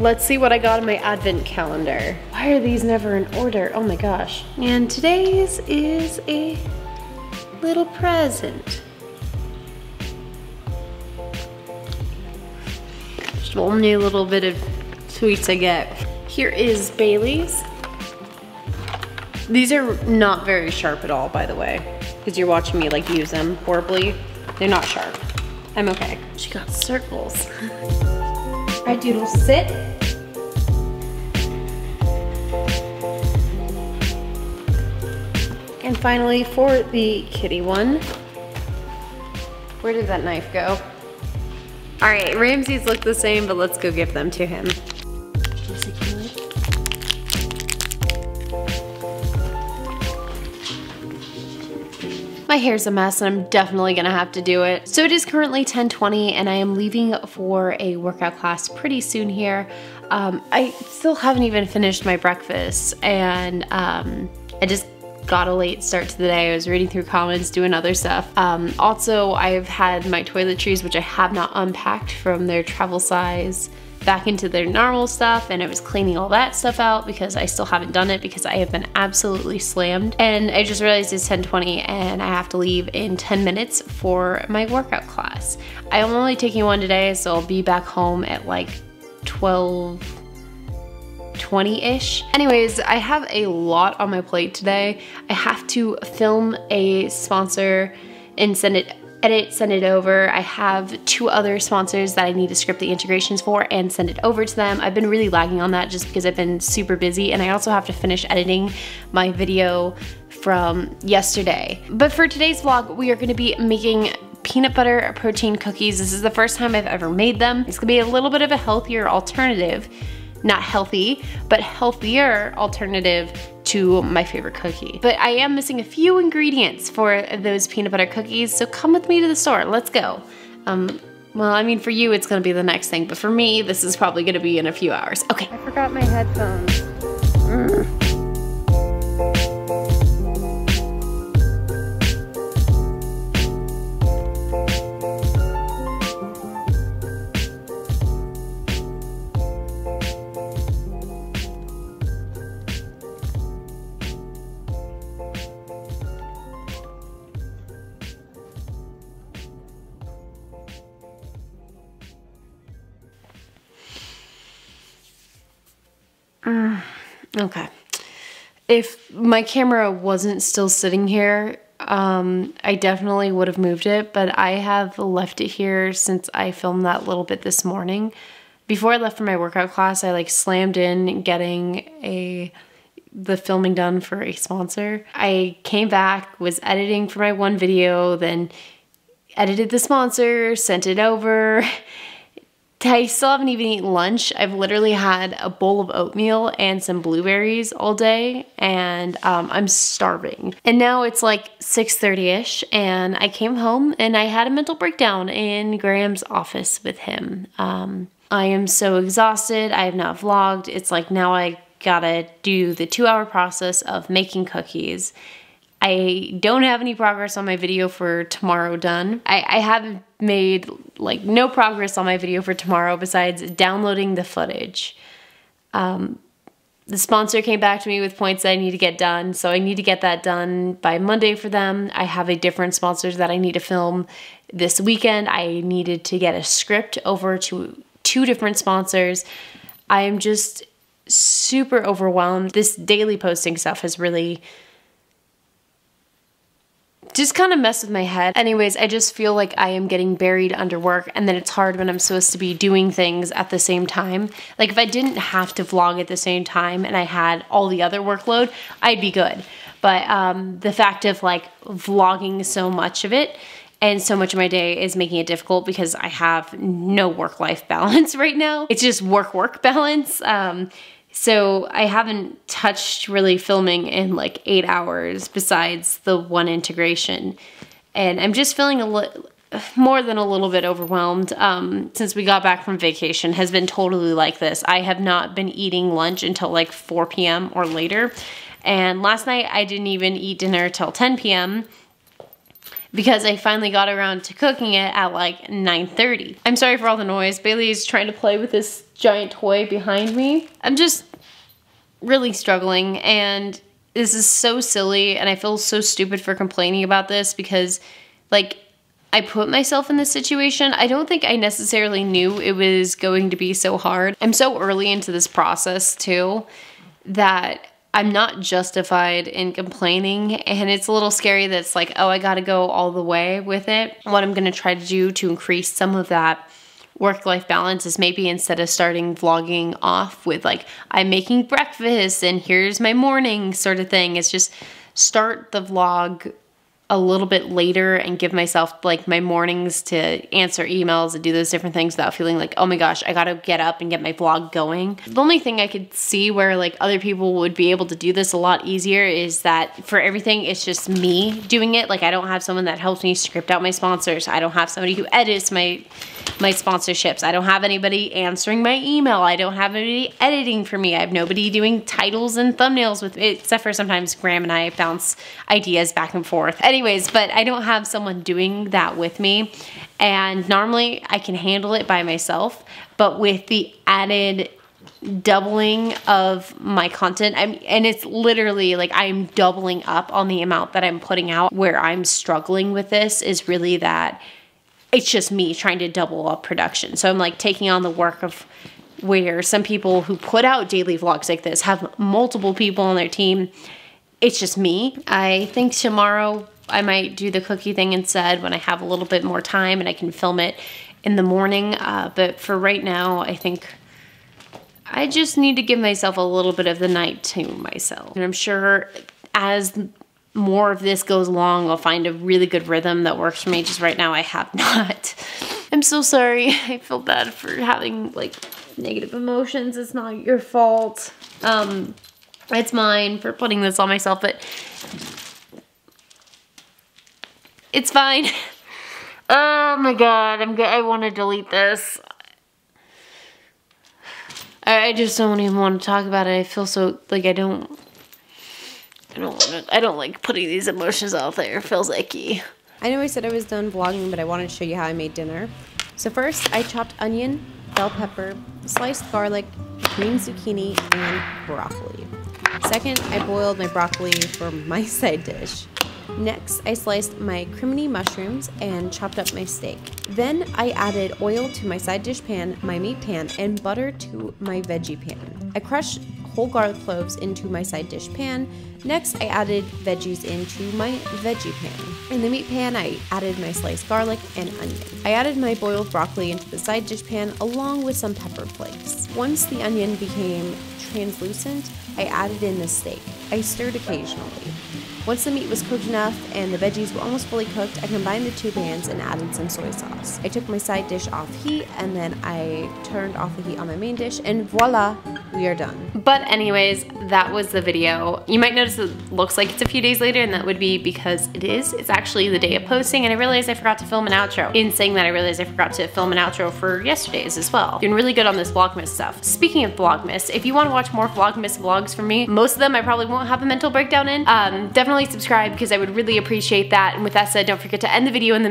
let's see what I got in my advent calendar. Why are these never in order? Oh my gosh. And today's is a little present. Just only a little bit of sweets I get. Here is Bailey's. These are not very sharp at all, by the way, because you're watching me like use them horribly. They're not sharp. I'm okay. She got circles. Right, Doodle, sit. And finally, for the kitty one, where did that knife go? All right, Ramses look the same, but let's go give them to him. My hair's a mess and I'm definitely gonna have to do it. So it is currently 1020 and I am leaving for a workout class pretty soon here. Um, I still haven't even finished my breakfast and um, I just got a late start to the day. I was reading through comments, doing other stuff. Um, also, I've had my toiletries, which I have not unpacked from their travel size back into their normal stuff and I was cleaning all that stuff out because I still haven't done it because I have been absolutely slammed. And I just realized it's 1020 and I have to leave in 10 minutes for my workout class. I'm only taking one today so I'll be back home at like 12 20-ish. Anyways, I have a lot on my plate today. I have to film a sponsor and send it edit, send it over. I have two other sponsors that I need to script the integrations for and send it over to them. I've been really lagging on that just because I've been super busy and I also have to finish editing my video from yesterday. But for today's vlog, we are gonna be making peanut butter protein cookies. This is the first time I've ever made them. It's gonna be a little bit of a healthier alternative not healthy, but healthier alternative to my favorite cookie. But I am missing a few ingredients for those peanut butter cookies, so come with me to the store, let's go. Um, well, I mean, for you, it's gonna be the next thing, but for me, this is probably gonna be in a few hours. Okay. I forgot my headphones. Okay. If my camera wasn't still sitting here, um, I definitely would have moved it, but I have left it here since I filmed that little bit this morning. Before I left for my workout class, I like slammed in getting a the filming done for a sponsor. I came back, was editing for my one video, then edited the sponsor, sent it over, I still haven't even eaten lunch. I've literally had a bowl of oatmeal and some blueberries all day and um, I'm starving. And now it's like 6.30ish and I came home and I had a mental breakdown in Graham's office with him. Um, I am so exhausted. I have not vlogged. It's like now I gotta do the two hour process of making cookies. I don't have any progress on my video for tomorrow done. I, I have made like no progress on my video for tomorrow besides downloading the footage. Um, the sponsor came back to me with points that I need to get done, so I need to get that done by Monday for them. I have a different sponsor that I need to film this weekend. I needed to get a script over to two different sponsors. I am just super overwhelmed. This daily posting stuff has really just kind of mess with my head. Anyways, I just feel like I am getting buried under work and then it's hard when I'm supposed to be doing things at the same time. Like if I didn't have to vlog at the same time and I had all the other workload, I'd be good. But um, the fact of like vlogging so much of it and so much of my day is making it difficult because I have no work-life balance right now. It's just work-work balance. Um, so I haven't touched really filming in like eight hours besides the one integration. And I'm just feeling a little more than a little bit overwhelmed um, since we got back from vacation has been totally like this. I have not been eating lunch until like 4 p.m. or later. And last night I didn't even eat dinner till 10 p.m. because I finally got around to cooking it at like 9.30. I'm sorry for all the noise. Bailey's trying to play with this giant toy behind me. I'm just really struggling and this is so silly and I feel so stupid for complaining about this because like I put myself in this situation. I don't think I necessarily knew it was going to be so hard. I'm so early into this process too that I'm not justified in complaining and it's a little scary that it's like, oh, I got to go all the way with it. What I'm going to try to do to increase some of that work life balance is maybe instead of starting vlogging off with like, I'm making breakfast and here's my morning sort of thing, it's just start the vlog a little bit later and give myself like my mornings to answer emails and do those different things without feeling like, oh my gosh, I gotta get up and get my vlog going. The only thing I could see where like other people would be able to do this a lot easier is that for everything, it's just me doing it. Like I don't have someone that helps me script out my sponsors. I don't have somebody who edits my my sponsorships. I don't have anybody answering my email. I don't have anybody editing for me. I have nobody doing titles and thumbnails with me, except for sometimes Graham and I bounce ideas back and forth. Anyways, but I don't have someone doing that with me. And normally I can handle it by myself, but with the added doubling of my content I'm, and it's literally like I'm doubling up on the amount that I'm putting out where I'm struggling with this is really that it's just me trying to double up production. So I'm like taking on the work of where some people who put out daily vlogs like this have multiple people on their team. It's just me. I think tomorrow I might do the cookie thing instead when I have a little bit more time and I can film it in the morning. Uh, but for right now, I think I just need to give myself a little bit of the night to myself. And I'm sure as more of this goes along, I'll find a really good rhythm that works for me. Just right now, I have not. I'm so sorry. I feel bad for having like negative emotions. It's not your fault. Um, it's mine for putting this on myself, but it's fine. Oh my god, I'm good. I want to delete this. I just don't even want to talk about it. I feel so like I don't I don't want to, I don't like putting these emotions out there. It feels icky. I know I said I was done vlogging, but I wanted to show you how I made dinner. So first, I chopped onion, bell pepper, sliced garlic, green zucchini, and broccoli. Second, I boiled my broccoli for my side dish. Next, I sliced my crimini mushrooms and chopped up my steak. Then I added oil to my side dish pan, my meat pan, and butter to my veggie pan. I crushed whole garlic cloves into my side dish pan. Next, I added veggies into my veggie pan. In the meat pan, I added my sliced garlic and onion. I added my boiled broccoli into the side dish pan along with some pepper flakes. Once the onion became translucent, I added in the steak. I stirred occasionally. Once the meat was cooked enough and the veggies were almost fully cooked, I combined the two pans and added some soy sauce. I took my side dish off heat and then I turned off the heat on my main dish and voila, we are done. But anyways, that was the video. You might notice it looks like it's a few days later and that would be because it is. It's actually the day of posting and I realized I forgot to film an outro. In saying that, I realized I forgot to film an outro for yesterday's as well. Doing really good on this Vlogmas stuff. Speaking of Vlogmas, if you want to watch more Vlogmas vlogs from me, most of them I probably won't have a mental breakdown in. Um, definitely subscribe because I would really appreciate that. And with that said, don't forget to end the video in the middle